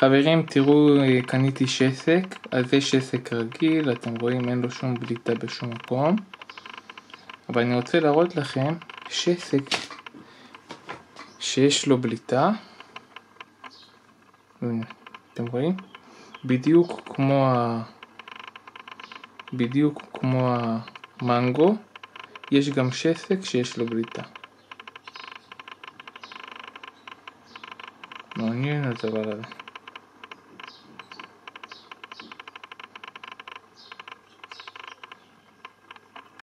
חברים תראו אה, קניתי שסק, אז זה שסק רגיל, אתם רואים אין לו שום בליטה בשום מקום. אבל אני רוצה להראות לכם שסק שיש לו בליטה. אתם רואים? בדיוק כמו ה... בדיוק כמו המנגו, יש גם שסק שיש לו בליטה. מעניין הדבר הזה.